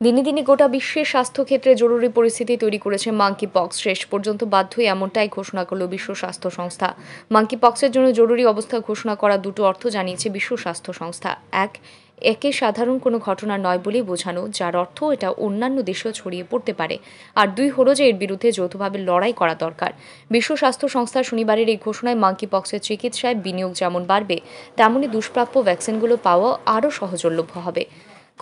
দিনে দিনে গোটা বিশ্বের স্বাস্থ্যক্ষেত্রে জরুরি পরিস্থিতি তৈরি করেছে মাঙ্কি পক্স শেষ পর্যন্ত বাধ্যই এমনটাই ঘোষণা করল বিশ্ব স্বাস্থ্য সংস্থা। মাঙ্কি পক্সের জন্য জরুরি অবস্থা ঘোষণা করা দুটো অর্থ জানিয়েছে বিশ্ব স্বাস্থ্য সংস্থা। এক, একে সাধারণ কোনো ঘটনা নয় বলেই বোঝানো, যার অর্থ এটা অন্যান্য দেশেও ছড়িয়ে পড়তে পারে। আর দুই, হলো যে এর বিরুদ্ধে যৌথভাবে লড়াই করা দরকার। বিশ্ব স্বাস্থ্য সংস্থার শনিবারের এই ঘোষণায় মাঙ্কি পক্সের চিকিৎসায় বিনিয়োগ যেমন বাড়বে তেমনই দুষ্প্রাপ্য ভ্যাকসিনগুলো পাওয়া আরও সহজলভ্য হবে।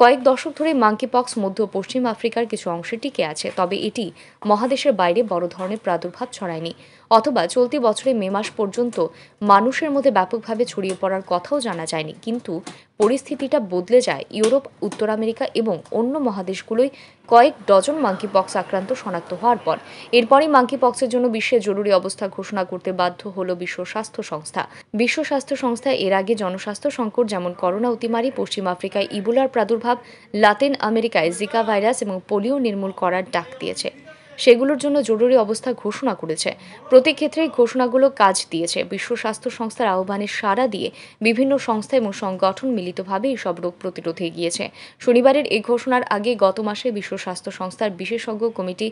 কয়েক দশক ধরে মাঙ্কি পক্স মধ্য পশ্চিম আফ্রিকার কিছু অংশে টিকে আছে, তবে এটি মহাদেশের বাইরে বড় ধরনের প্রাদুর্ভাব ছড়ায়নি। অথবা চলতি বছরে মে মাস পর্যন্ত মানুষের মধ্যে ব্যাপকভাবে ছড়িয়ে পড়ার কথাও জানা যায়নি। কিন্তু পরিস্থিতিটা বদলে যায় ইউরোপ, উত্তর আমেরিকা এবং অন্য মহাদেশগুলোই কয়েক ডজন মাঙ্কি পক্স আক্রান্ত শনাক্ত হওয়ার পর। এরপরই মাঙ্কি পক্সের জন্য বিশ্বের জরুরি অবস্থা ঘোষণা করতে বাধ্য হল বিশ্ব স্বাস্থ্য সংস্থা। বিশ্ব স্বাস্থ্য সংস্থা এর আগে জনস্বাস্থ্য সংকট যেমন করোনা অতিমারি, পশ্চিম আফ্রিকায় ইবোলার প্রাদুর্ভাব, লাতিন আমেরিকায় জিকা ভাইরাস এবং পোলিও নির্মূল করার ডাক দিয়েছে। সেগুলোর জন্য জরুরি অবস্থা ঘোষণা করেছে। প্রতি ক্ষেত্রেই ঘোষণাগুলো কাজ দিয়েছে। বিশ্ব স্বাস্থ্য সংস্থার আহ্বানে সাড়া দিয়ে বিভিন্ন সংস্থা এবং সংগঠন মিলিতভাবে এসব রোগ প্রতিরোধে গিয়েছে শনিবারের এই ঘোষণার আগে গত মাসে বিশ্ব স্বাস্থ্য সংস্থার বিশেষজ্ঞ কমিটি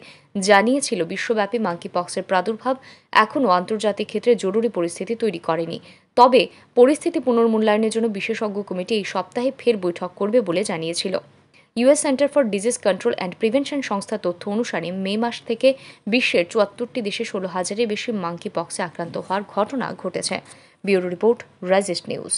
জানিয়েছিল, বিশ্বব্যাপী মাঙ্কি পক্সের প্রাদুর্ভাব এখনও আন্তর্জাতিক ক্ষেত্রে জরুরি পরিস্থিতি তৈরি করেনি। তবে পরিস্থিতি পুনর্মূল্যায়নের জন্য বিশেষজ্ঞ কমিটি এই সপ্তাহে ফের বৈঠক করবে বলে জানিয়েছিল। US centre for disease control and prevention সংস্থা তথ্য অনুসারে মে মাস থেকে বিশ্বের চুয়াত্তরটি দেশে ষোলো হাজারের বেশি মাংকি পক্সে আক্রান্ত হওয়ার ঘটনা ঘটেছে। ব্যুরো রিপোর্ট রাজেস্ট নিউজ।